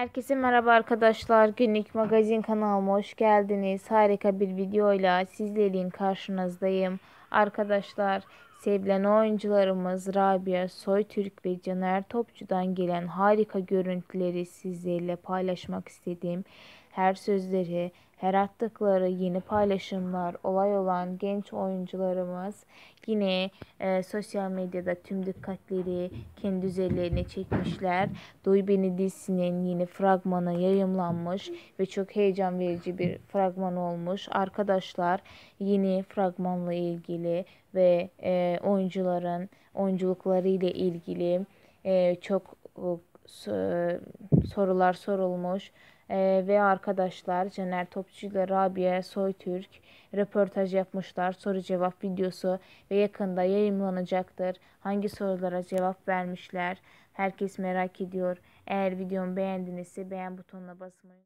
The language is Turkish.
Herkese merhaba arkadaşlar. Günlük magazin kanalıma hoş geldiniz. Harika bir videoyla sizlerin karşınızdayım. Arkadaşlar sevilen oyuncularımız Rabia Soytürk ve Caner Topçu'dan gelen harika görüntüleri sizlerle paylaşmak istedim. Her sözleri, her attıkları yeni paylaşımlar olay olan genç oyuncularımız yine e, sosyal medyada tüm dikkatleri kendi üzerlerine çekmişler. Duy Beni dizisinin yeni fragmanı yayımlanmış ve çok heyecan verici bir fragman olmuş. Arkadaşlar yeni fragmanla ilgili ve e, oyuncuların oyunculukları ile ilgili e, çok e, sorular sorulmuş. Ee, ve arkadaşlar Caner Topçu ile Rabia Soytürk röportaj yapmışlar. Soru cevap videosu ve yakında yayınlanacaktır. Hangi sorulara cevap vermişler? Herkes merak ediyor. Eğer videomu beğendinizse beğen butonuna basmayı